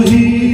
ही